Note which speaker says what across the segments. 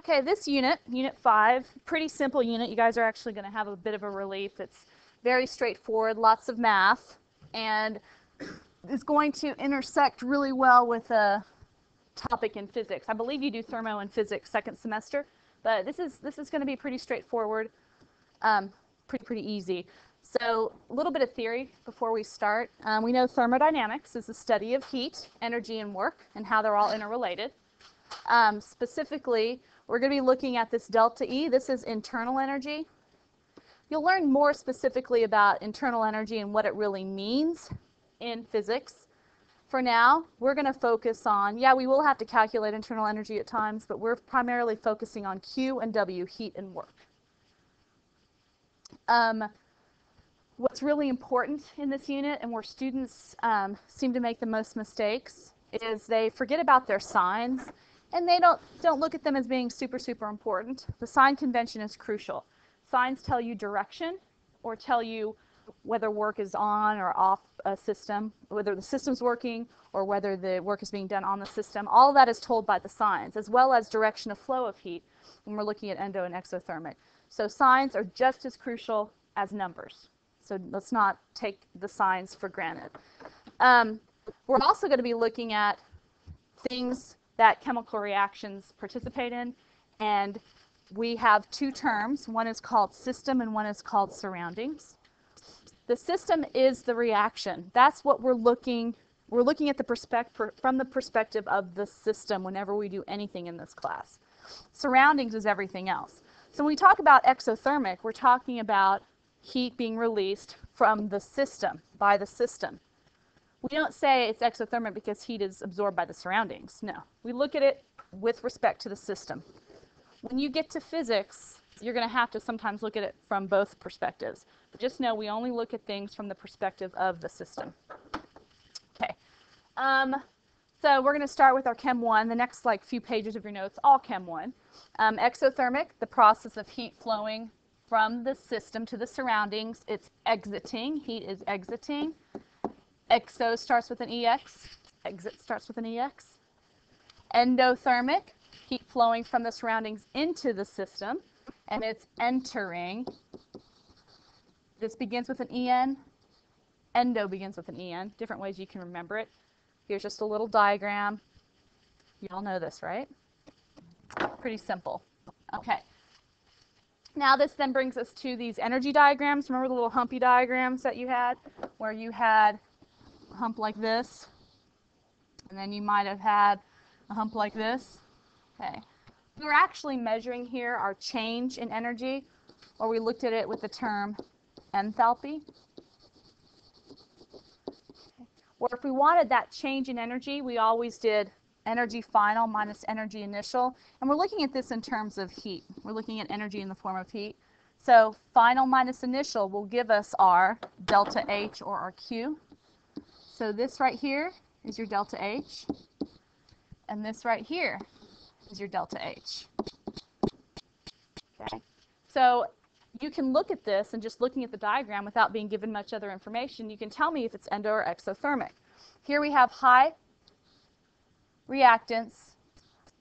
Speaker 1: Okay, this unit, unit five, pretty simple unit. You guys are actually going to have a bit of a relief. It's very straightforward, lots of math, and is going to intersect really well with a topic in physics. I believe you do thermo and physics second semester, but this is this is going to be pretty straightforward, um, pretty pretty easy. So a little bit of theory before we start. Um, we know thermodynamics is the study of heat, energy, and work, and how they're all interrelated. Um, specifically, we're going to be looking at this delta E. This is internal energy. You'll learn more specifically about internal energy and what it really means in physics. For now, we're going to focus on, yeah, we will have to calculate internal energy at times, but we're primarily focusing on Q and W, heat and work. Um, what's really important in this unit and where students um, seem to make the most mistakes is they forget about their signs and they don't don't look at them as being super super important. The sign convention is crucial. Signs tell you direction or tell you whether work is on or off a system, whether the system's working or whether the work is being done on the system. All that is told by the signs, as well as direction of flow of heat when we're looking at endo and exothermic. So signs are just as crucial as numbers. So let's not take the signs for granted. Um, we're also going to be looking at things that chemical reactions participate in. And we have two terms. One is called system and one is called surroundings. The system is the reaction. That's what we're looking we're looking at the perspective from the perspective of the system whenever we do anything in this class. Surroundings is everything else. So when we talk about exothermic, we're talking about heat being released from the system, by the system. We don't say it's exothermic because heat is absorbed by the surroundings. No. We look at it with respect to the system. When you get to physics, you're going to have to sometimes look at it from both perspectives. But just know we only look at things from the perspective of the system. Okay. Um, so we're going to start with our Chem 1. The next like few pages of your notes, all Chem 1. Um, exothermic, the process of heat flowing from the system to the surroundings. It's exiting. Heat is exiting. Exo starts with an EX. Exit starts with an EX. Endothermic, heat flowing from the surroundings into the system, and it's entering. This begins with an EN. Endo begins with an EN. Different ways you can remember it. Here's just a little diagram. You all know this, right? Pretty simple. Okay. Now this then brings us to these energy diagrams. Remember the little humpy diagrams that you had where you had hump like this. And then you might have had a hump like this. Okay. We're actually measuring here our change in energy, or we looked at it with the term enthalpy. Or if we wanted that change in energy, we always did energy final minus energy initial. And we're looking at this in terms of heat. We're looking at energy in the form of heat. So final minus initial will give us our delta H or our Q. So this right here is your delta H, and this right here is your delta H. Okay, so you can look at this and just looking at the diagram without being given much other information, you can tell me if it's endo or exothermic. Here we have high reactants,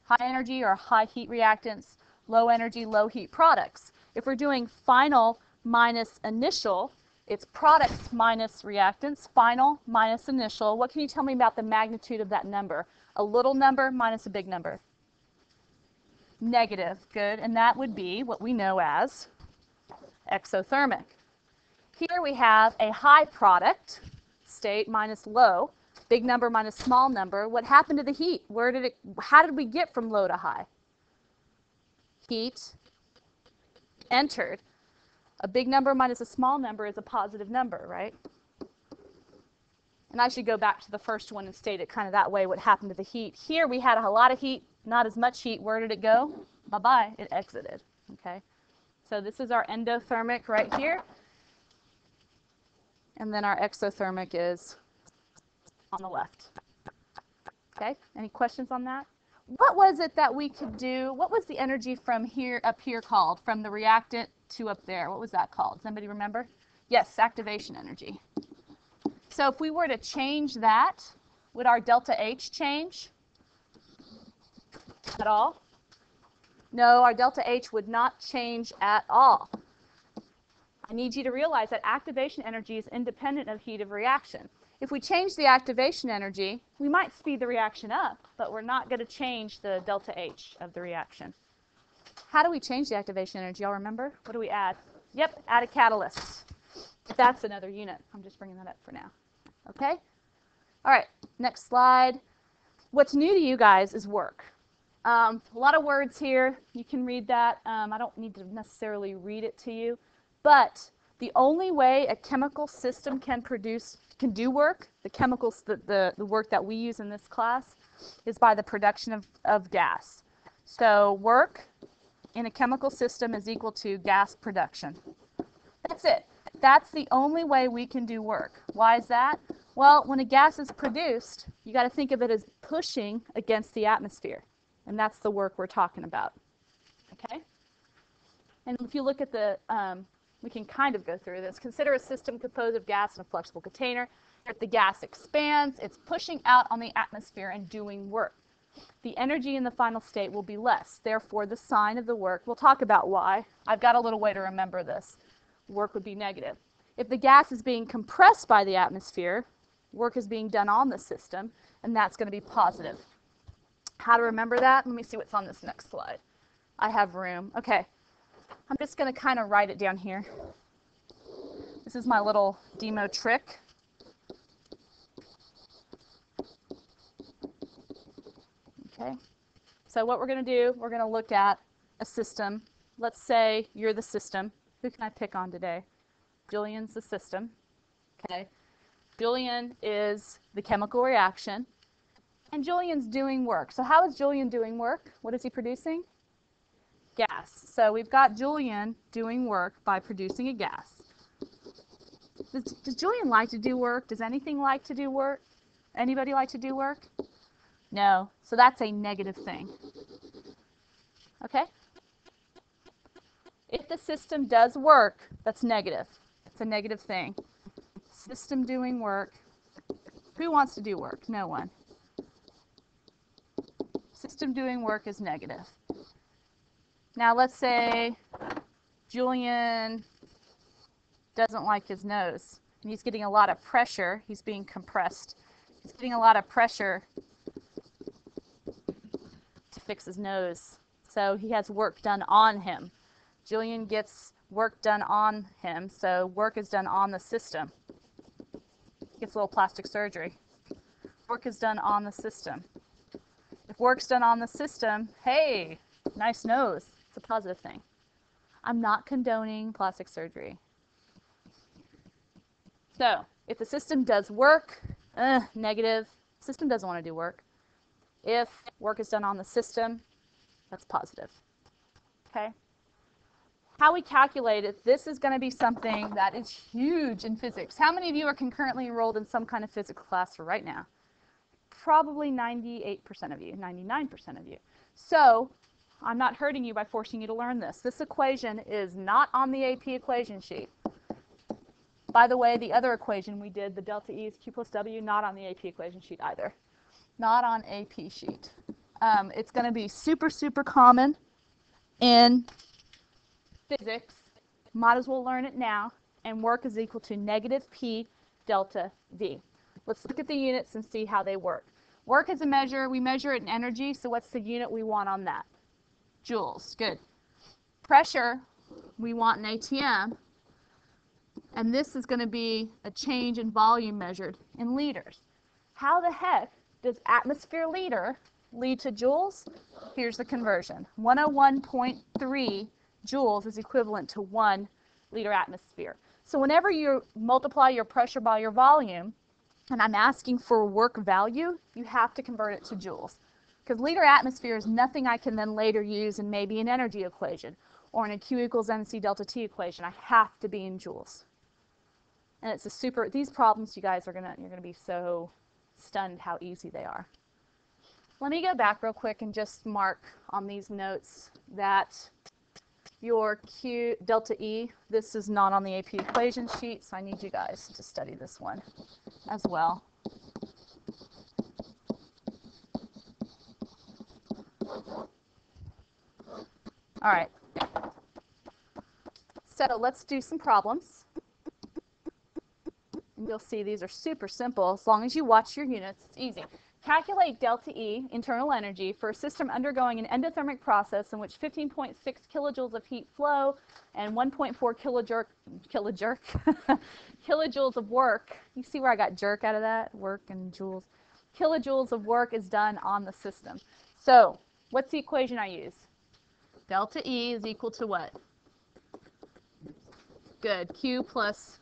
Speaker 1: high energy or high heat reactants, low energy, low heat products. If we're doing final minus initial, it's products minus reactants, final minus initial. What can you tell me about the magnitude of that number? A little number minus a big number. Negative, good. And that would be what we know as exothermic. Here we have a high product, state minus low, big number minus small number. What happened to the heat? Where did it, how did we get from low to high? Heat entered. A big number minus a small number is a positive number, right? And I should go back to the first one and state it kind of that way, what happened to the heat. Here we had a lot of heat, not as much heat. Where did it go? Bye-bye, it exited, okay? So this is our endothermic right here. And then our exothermic is on the left. Okay, any questions on that? What was it that we could do? What was the energy from here up here called, from the reactant to up there. What was that called? Somebody remember? Yes, activation energy. So if we were to change that, would our delta H change at all? No, our delta H would not change at all. I need you to realize that activation energy is independent of heat of reaction. If we change the activation energy, we might speed the reaction up, but we're not going to change the delta H of the reaction. How do we change the activation energy? Y'all remember? What do we add? Yep, add a catalyst. That's another unit. I'm just bringing that up for now. Okay? All right, next slide. What's new to you guys is work. Um, a lot of words here. You can read that. Um, I don't need to necessarily read it to you. But the only way a chemical system can produce, can do work, the chemicals, the, the, the work that we use in this class, is by the production of, of gas. So work in a chemical system is equal to gas production. That's it. That's the only way we can do work. Why is that? Well, when a gas is produced, you got to think of it as pushing against the atmosphere. And that's the work we're talking about. Okay? And if you look at the, um, we can kind of go through this. Consider a system composed of gas in a flexible container. If the gas expands, it's pushing out on the atmosphere and doing work. The energy in the final state will be less. Therefore, the sign of the work, we'll talk about why. I've got a little way to remember this. Work would be negative. If the gas is being compressed by the atmosphere, work is being done on the system, and that's going to be positive. How to remember that? Let me see what's on this next slide. I have room. Okay. I'm just going to kind of write it down here. This is my little demo trick. Okay. So what we're going to do, we're going to look at a system. Let's say you're the system. Who can I pick on today? Julian's the system. Okay. Julian is the chemical reaction. And Julian's doing work. So how is Julian doing work? What is he producing? Gas. So we've got Julian doing work by producing a gas. Does, does Julian like to do work? Does anything like to do work? Anybody like to do work? No. So that's a negative thing. Okay? If the system does work, that's negative. It's a negative thing. System doing work. Who wants to do work? No one system doing work is negative. Now let's say Julian doesn't like his nose and he's getting a lot of pressure. He's being compressed. He's getting a lot of pressure to fix his nose. So he has work done on him. Julian gets work done on him, so work is done on the system. He gets a little plastic surgery. Work is done on the system If work's done on the system, hey, nice nose. A positive thing. I'm not condoning plastic surgery. So, if the system does work, uh, negative. System doesn't want to do work. If work is done on the system, that's positive. Okay? How we calculate it, this is going to be something that is huge in physics. How many of you are concurrently enrolled in some kind of physics class right now? probably 98% of you, 99% of you. So I'm not hurting you by forcing you to learn this. This equation is not on the AP equation sheet. By the way, the other equation we did, the delta E is Q plus W, not on the AP equation sheet either. Not on AP sheet. Um, it's going to be super, super common in physics. Might as well learn it now. And work is equal to negative P delta V. Let's look at the units and see how they work. Work is a measure. We measure it in energy, so what's the unit we want on that? Joules. Good. Pressure, we want an ATM. And this is going to be a change in volume measured in liters. How the heck does atmosphere liter lead to joules? Here's the conversion. 101.3 joules is equivalent to 1 liter atmosphere. So whenever you multiply your pressure by your volume, and I'm asking for work value, you have to convert it to joules. Because liter atmosphere is nothing I can then later use in maybe an energy equation or in a Q equals MC delta T equation. I have to be in joules. And it's a super, these problems you guys are gonna, you're gonna be so stunned how easy they are. Let me go back real quick and just mark on these notes that your Q delta E, this is not on the AP equation sheet, so I need you guys to study this one as well. All right. So let's do some problems. And you'll see these are super simple. As long as you watch your units, it's easy. Calculate delta E, internal energy, for a system undergoing an endothermic process in which 15.6 kilojoules of heat flow and 1.4 kilojerk, kilojerk, kilojoules of work. You see where I got jerk out of that? Work and joules. Kilojoules of work is done on the system. So, what's the equation I use? Delta E is equal to what? Good. Q plus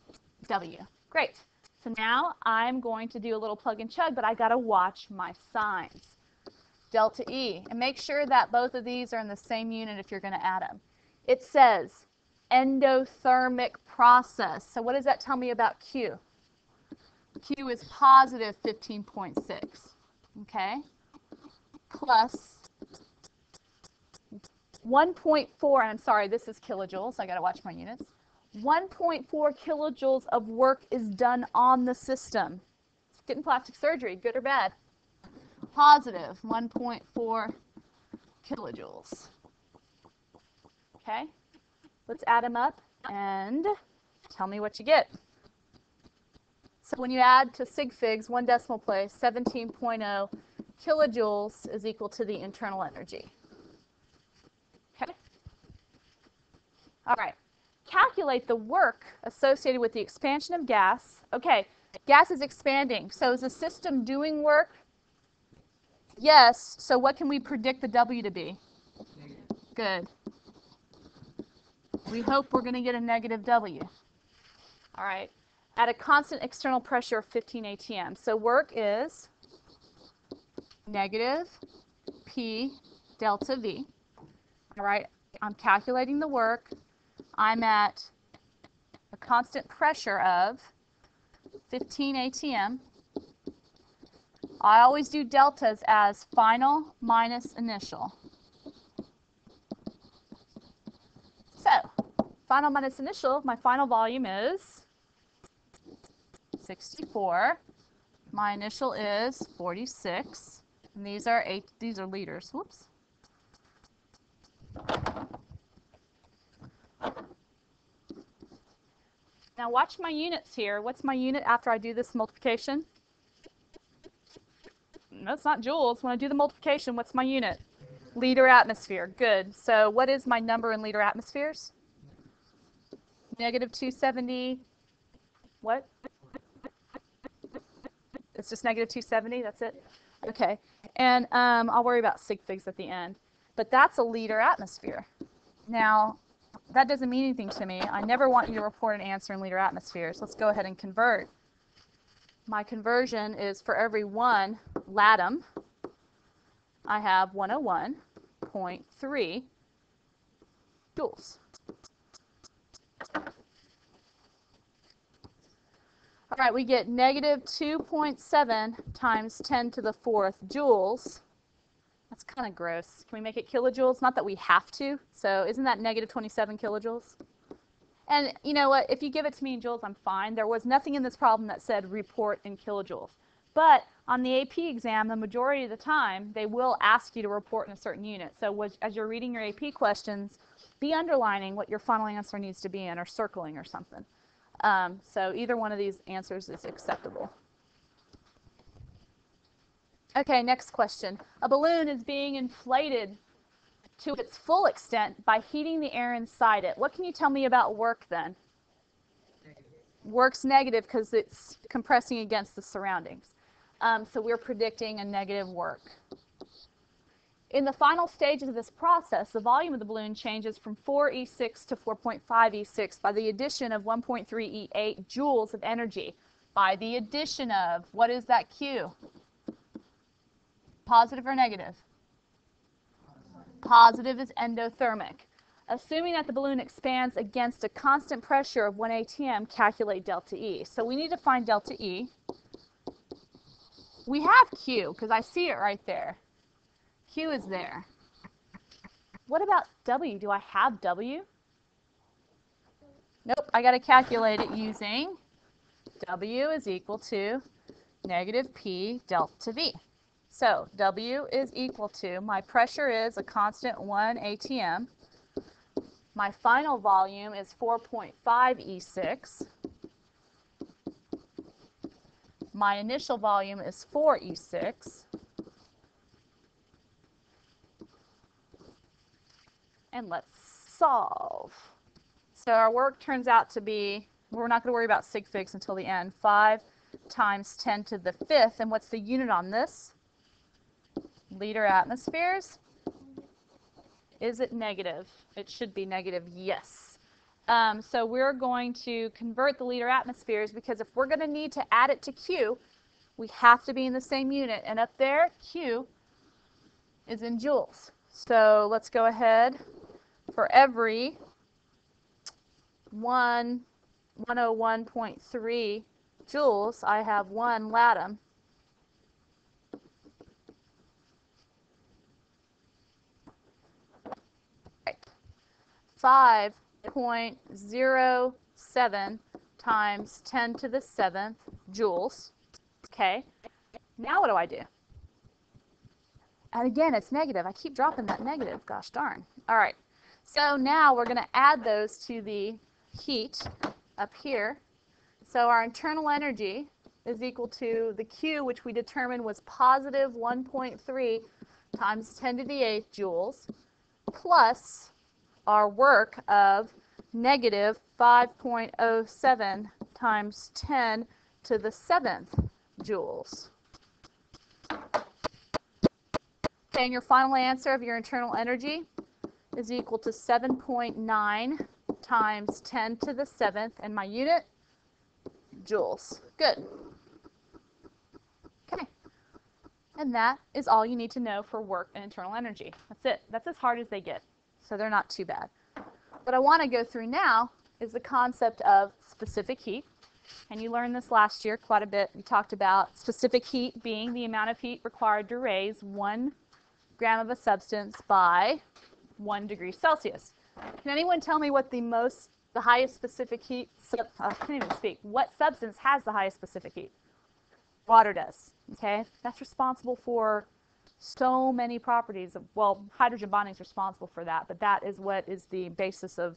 Speaker 1: W. Great. So now I'm going to do a little plug and chug, but I got to watch my signs. Delta E. And make sure that both of these are in the same unit if you're going to add them. It says endothermic process. So what does that tell me about Q? Q is positive 15.6. Okay? Plus 1.4, I'm sorry, this is kilojoules. I got to watch my units. 1.4 kilojoules of work is done on the system. Getting plastic surgery, good or bad? Positive, 1.4 kilojoules. Okay, let's add them up and tell me what you get. So when you add to sig figs, one decimal place, 17.0 kilojoules is equal to the internal energy. Okay? All right calculate the work associated with the expansion of gas. Okay, gas is expanding. So is the system doing work? Yes. So what can we predict the W to be? Good. We hope we're going to get a negative W. All right. At a constant external pressure of 15 atm. So work is negative P delta V. All right. I'm calculating the work. I'm at a constant pressure of 15 atm. I always do deltas as final minus initial. So, final minus initial, my final volume is 64. My initial is 46. And these are eight, these are liters. Whoops. Now watch my units here. What's my unit after I do this multiplication? That's not joules. When I do the multiplication, what's my unit? Liter atmosphere. Good. So what is my number in liter atmospheres? Negative 270. What? It's just negative 270. That's it? Okay. And um, I'll worry about sig figs at the end. But that's a liter atmosphere. Now, that doesn't mean anything to me. I never want you to report an answer in liter atmospheres. Let's go ahead and convert. My conversion is for every one latum, I have 101.3 joules. All right, we get negative 2.7 times 10 to the fourth joules that's kind of gross. Can we make it kilojoules? Not that we have to. So isn't that negative 27 kilojoules? And you know what? If you give it to me in joules, I'm fine. There was nothing in this problem that said report in kilojoules. But on the AP exam, the majority of the time, they will ask you to report in a certain unit. So as you're reading your AP questions, be underlining what your final answer needs to be in or circling or something. Um, so either one of these answers is acceptable. Okay, next question. A balloon is being inflated to its full extent by heating the air inside it. What can you tell me about work then? Negative. Work's negative because it's compressing against the surroundings. Um, so we're predicting a negative work. In the final stages of this process, the volume of the balloon changes from 4 E6 to 4.5 E6 by the addition of 1.3 E8 joules of energy. By the addition of, what is that Q? Positive or negative? Positive is endothermic. Assuming that the balloon expands against a constant pressure of 1 atm, calculate delta E. So we need to find delta E. We have Q, because I see it right there. Q is there. What about W? Do I have W? Nope, I got to calculate it using W is equal to negative P delta V. So W is equal to, my pressure is a constant 1 atm My final volume is 4.5 E6. My initial volume is 4 E6. And let's solve. So our work turns out to be, we're not going to worry about sig figs until the end, 5 times 10 to the fifth. And what's the unit on this? Liter atmospheres. Is it negative? It should be negative, yes. Um, so we're going to convert the liter atmospheres because if we're going to need to add it to Q, we have to be in the same unit. And up there, Q is in joules. So let's go ahead. For every 1, 101.3 joules, I have 1 latom. 5.07 times 10 to the 7th joules. Okay, now what do I do? And again, it's negative. I keep dropping that negative. Gosh darn. All right, so now we're going to add those to the heat up here. So our internal energy is equal to the Q, which we determined was positive 1.3 times 10 to the 8th joules, plus our work of negative 5.07 times 10 to the 7th joules. And your final answer of your internal energy is equal to 7.9 times 10 to the 7th, and my unit, joules. Good. Okay. And that is all you need to know for work and internal energy. That's it. That's as hard as they get so they're not too bad. What I want to go through now is the concept of specific heat. And you learned this last year quite a bit. We talked about specific heat being the amount of heat required to raise one gram of a substance by one degree Celsius. Can anyone tell me what the most, the highest specific heat, uh, I can't even speak, what substance has the highest specific heat? Water does, okay? That's responsible for so many properties of, well, hydrogen bonding is responsible for that, but that is what is the basis of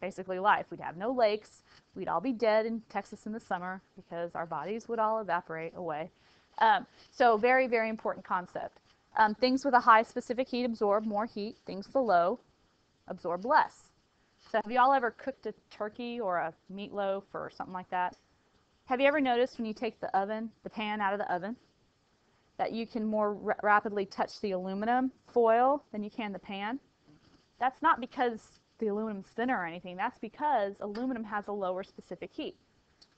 Speaker 1: basically life. We'd have no lakes. We'd all be dead in Texas in the summer because our bodies would all evaporate away. Um, so very, very important concept. Um, things with a high specific heat absorb more heat. Things with a low absorb less. So have you all ever cooked a turkey or a meatloaf or something like that? Have you ever noticed when you take the oven, the pan out of the oven, that you can more ra rapidly touch the aluminum foil than you can the pan. That's not because the aluminum's thinner or anything. That's because aluminum has a lower specific heat.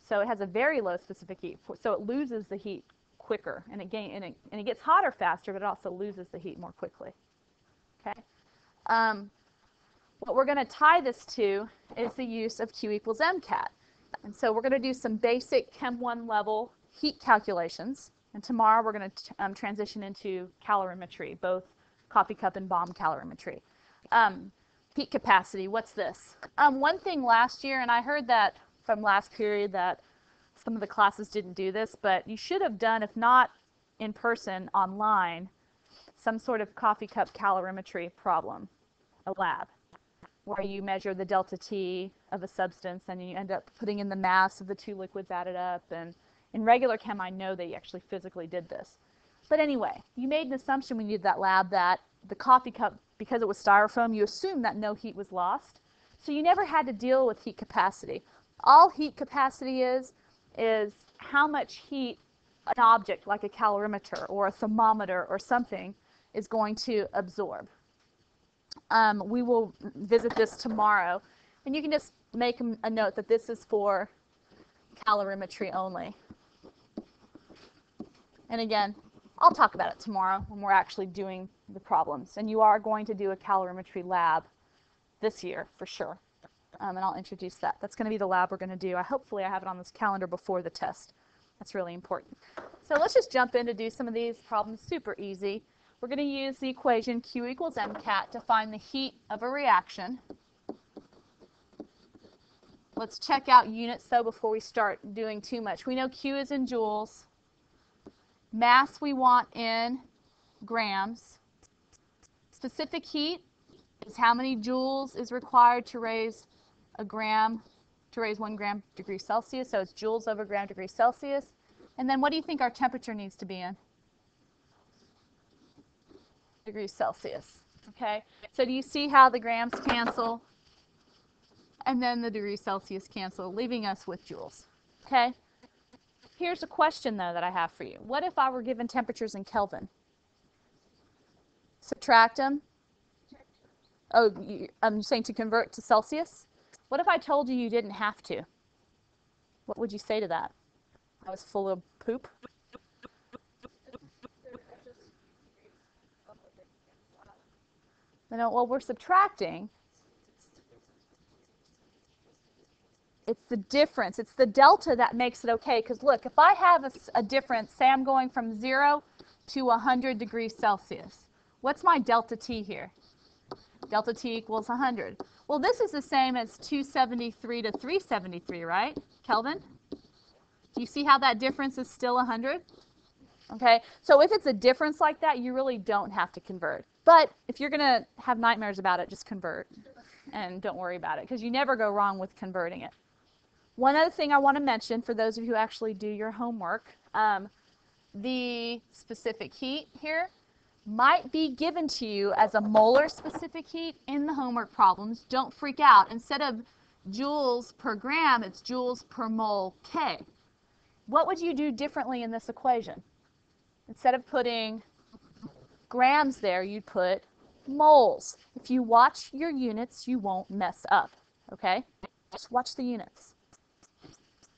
Speaker 1: So it has a very low specific heat. So it loses the heat quicker and it, gain, and it, and it gets hotter faster, but it also loses the heat more quickly. Okay. Um, what we're going to tie this to is the use of Q equals MCAT. And so we're going to do some basic Chem 1 level heat calculations. And tomorrow we're going to um, transition into calorimetry, both coffee cup and bomb calorimetry. Um, heat capacity, what's this? Um, one thing last year, and I heard that from last period that some of the classes didn't do this, but you should have done, if not in person, online, some sort of coffee cup calorimetry problem, a lab, where you measure the delta T of a substance and you end up putting in the mass of the two liquids added up and in regular chem, I know they actually physically did this. But anyway, you made an assumption when you did that lab that the coffee cup, because it was styrofoam, you assumed that no heat was lost. So you never had to deal with heat capacity. All heat capacity is, is how much heat an object like a calorimeter or a thermometer or something is going to absorb. Um, we will visit this tomorrow. And you can just make a note that this is for calorimetry only. And again, I'll talk about it tomorrow when we're actually doing the problems. And you are going to do a calorimetry lab this year for sure. Um, and I'll introduce that. That's going to be the lab we're going to do. I hopefully I have it on this calendar before the test. That's really important. So let's just jump in to do some of these problems super easy. We're going to use the equation Q equals MCAT to find the heat of a reaction. Let's check out units though before we start doing too much. We know Q is in joules. Mass we want in grams. Specific heat is how many joules is required to raise a gram, to raise one gram degree Celsius. So it's joules over gram degree Celsius. And then what do you think our temperature needs to be in? Degrees Celsius. Okay, so do you see how the grams cancel? And then the degrees Celsius cancel, leaving us with joules. Okay? Here's a question, though, that I have for you. What if I were given temperatures in Kelvin? Subtract them. Oh, you, I'm saying to convert to Celsius. What if I told you you didn't have to? What would you say to that? I was full of poop. You know, well, we're subtracting. It's the difference. It's the delta that makes it okay. Because look, if I have a, a, difference, say I'm going from 0 to 100 degrees Celsius, what's my delta T here? Delta T equals 100. Well, this is the same as 273 to 373, right, Kelvin? Do you see how that difference is still 100? Okay, so if it's a difference like that, you really don't have to convert. But if you're going to have nightmares about it, just convert and don't worry about it because you never go wrong with converting it. One other thing I want to mention for those of you who actually do your homework, um, the specific heat here might be given to you as a molar specific heat in the homework problems. Don't freak out. Instead of joules per gram, it's joules per mole K. What would you do differently in this equation? Instead of putting grams there, you'd put moles. If you watch your units, you won't mess up, okay? Just watch the units.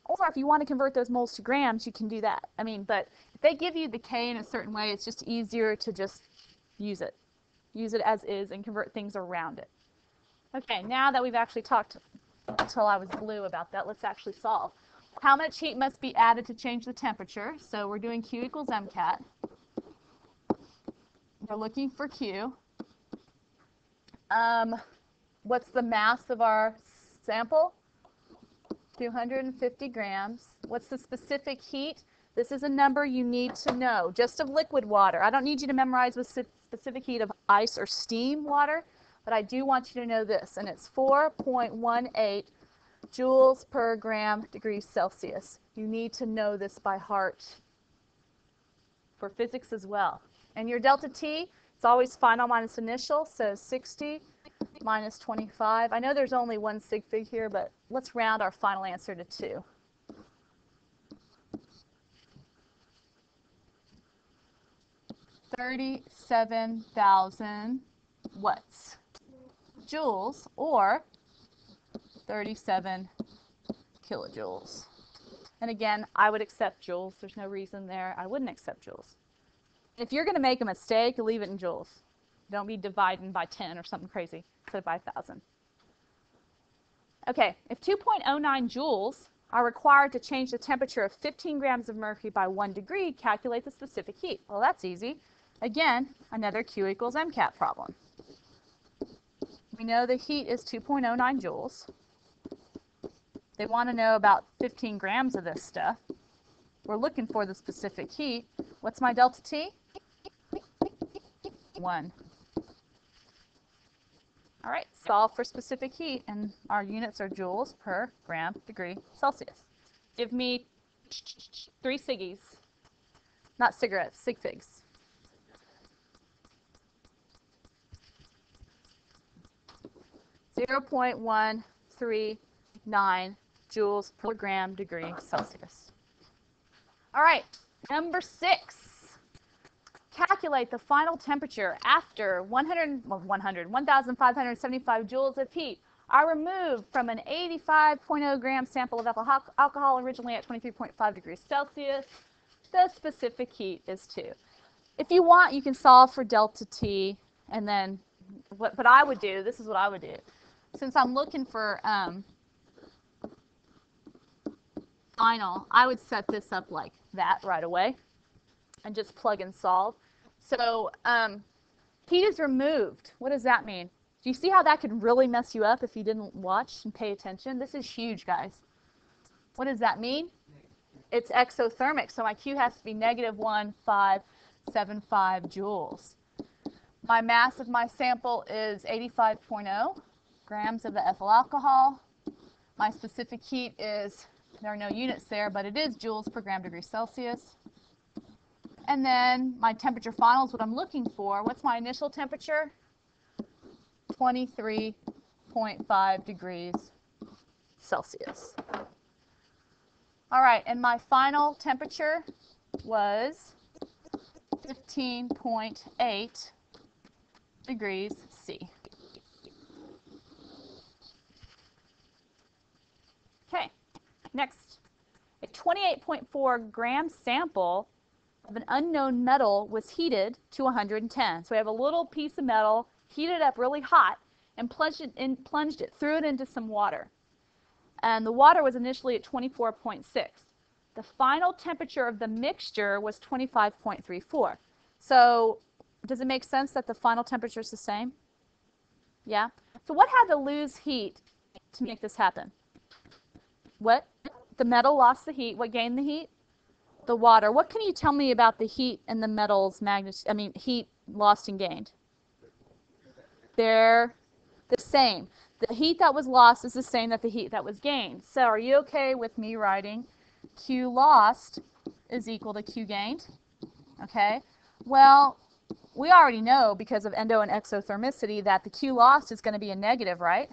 Speaker 1: Or if you want to convert those moles to grams, you can do that. I mean, but if they give you the K in a certain way, it's just easier to just use it. Use it as is and convert things around it. Okay, now that we've actually talked until I was blue about that, let's actually solve. How much heat must be added to change the temperature? So we're doing Q equals MCAT. We're looking for Q. Um, what's the mass of our sample? 250 grams. What's the specific heat? This is a number you need to know, just of liquid water. I don't need you to memorize the specific heat of ice or steam water, but I do want you to know this, and it's 4.18 joules per gram degrees Celsius. You need to know this by heart for physics as well. And your delta T, it's always final minus initial, so 60 minus 25. I know there's only one sig fig here, but let's round our final answer to 2. Thirty-seven thousand watts, joules, or 37 kilojoules. And again, I would accept joules. There's no reason there I wouldn't accept joules. If you're going to make a mistake, leave it in joules. Don't be dividing by 10 or something crazy of by 1,000. Okay, if 2.09 joules are required to change the temperature of 15 grams of mercury by 1 degree, calculate the specific heat. Well, that's easy. Again, another Q equals MCAT problem. We know the heat is 2.09 joules. They want to know about 15 grams of this stuff. We're looking for the specific heat. What's my delta T? 1. All right, solve for specific heat, and our units are joules per gram degree Celsius. Give me three ciggies, not cigarettes, sig figs. Zero point one three nine joules per gram degree Celsius. All right, number six calculate the final temperature after 100, 100 1,575 joules of heat are removed from an 85.0 gram sample of ethyl alcohol originally at 23.5 degrees Celsius. The specific heat is 2. If you want, you can solve for delta T, and then what, what I would do, this is what I would do. Since I'm looking for um, final, I would set this up like that right away and just plug and solve. So um, heat is removed. What does that mean? Do you see how that could really mess you up if you didn't watch and pay attention? This is huge, guys. What does that mean? It's exothermic, so my Q has to be negative 1,575 joules. My mass of my sample is 85.0 grams of the ethyl alcohol. My specific heat is, there are no units there, but it is joules per gram degree Celsius. And then my temperature final is what I'm looking for. What's my initial temperature? 23.5 degrees Celsius. All right, and my final temperature was 15.8 degrees C. Okay, next, a 28.4 gram sample of an unknown metal was heated to 110. So we have a little piece of metal heated up really hot and plunged it, in, plunged it, threw it into some water. And the water was initially at 24.6. The final temperature of the mixture was 25.34. So does it make sense that the final temperature is the same? Yeah? So what had to lose heat to make this happen? What? The metal lost the heat. What gained the heat? The water. What can you tell me about the heat and the metal's magnitude? I mean, heat lost and gained. They're the same. The heat that was lost is the same that the heat that was gained. So are you okay with me writing Q lost is equal to Q gained? Okay. Well, we already know because of endo and exothermicity that the Q lost is going to be a negative, right?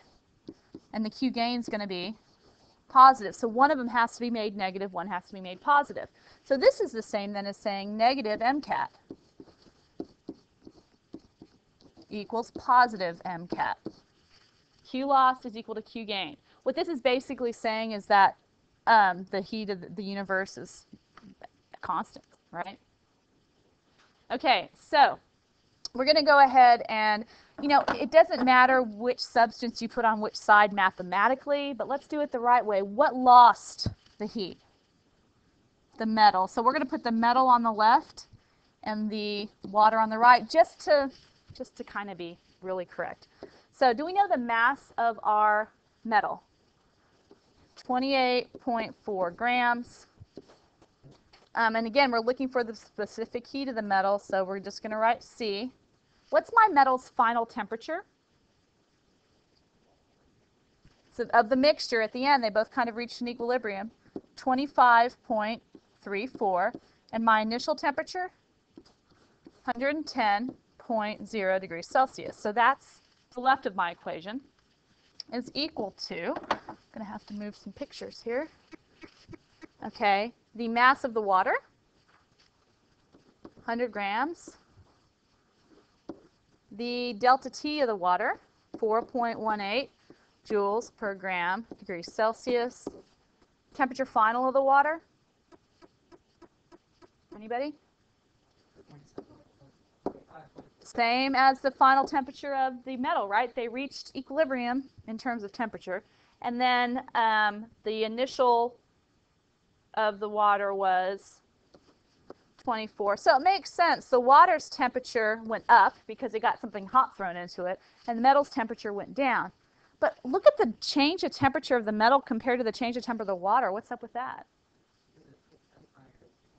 Speaker 1: And the Q gain is going to be positive. So one of them has to be made negative, one has to be made positive. So this is the same then as saying negative MCAT equals positive MCAT. Q lost is equal to Q gain. What this is basically saying is that um, the heat of the universe is constant, right? Okay, so we're going to go ahead and, you know, it doesn't matter which substance you put on which side mathematically, but let's do it the right way. What lost the heat? The metal. So we're going to put the metal on the left and the water on the right just to just to kind of be really correct. So do we know the mass of our metal? 28.4 grams. Um, and again, we're looking for the specific heat of the metal, so we're just going to write C. What's my metal's final temperature? So of the mixture at the end, they both kind of reached an equilibrium. 25.34. And my initial temperature? 110.0 degrees Celsius. So that's the left of my equation is equal to, I'm going to have to move some pictures here. Okay, the mass of the water, 100 grams. The delta T of the water, 4.18 joules per gram degrees Celsius. Temperature final of the water? Anybody? Same as the final temperature of the metal, right? They reached equilibrium in terms of temperature. And then um, the initial of the water was 24. So it makes sense. The water's temperature went up because it got something hot thrown into it, and the metal's temperature went down. But look at the change of temperature of the metal compared to the change of temperature of the water. What's up with that?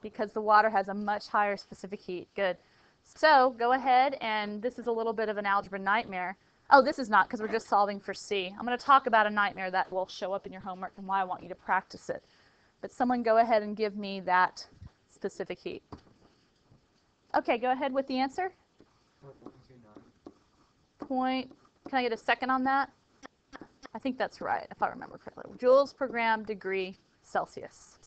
Speaker 1: Because the water has a much higher specific heat. Good. So go ahead, and this is a little bit of an algebra nightmare. Oh, this is not because we're just solving for C. I'm going to talk about a nightmare that will show up in your homework and why I want you to practice it. But someone go ahead and give me that specific heat. Okay, go ahead with the answer. Point, can I get a second on that? I think that's right, if I remember correctly. Joules per gram degree Celsius.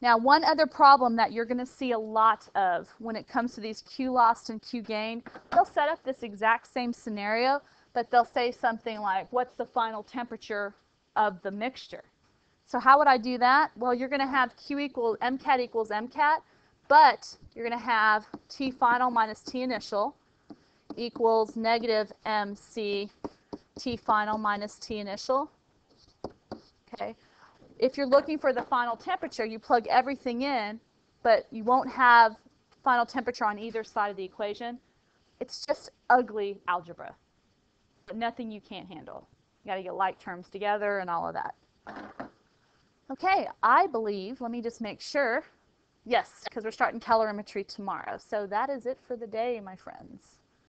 Speaker 1: Now, one other problem that you're going to see a lot of when it comes to these Q lost and Q gained, they'll set up this exact same scenario, but they'll say something like, what's the final temperature of the mixture? So how would I do that? Well, you're going to have Q equals MCAT equals MCAT, but you're going to have T final minus T initial equals negative MC T final minus T initial. Okay. If you're looking for the final temperature, you plug everything in, but you won't have final temperature on either side of the equation. It's just ugly algebra, but nothing you can't handle. You got to get like terms together and all of that. Okay, I believe, let me just make sure Yes, because we're starting calorimetry tomorrow. So that is it for the day, my friends.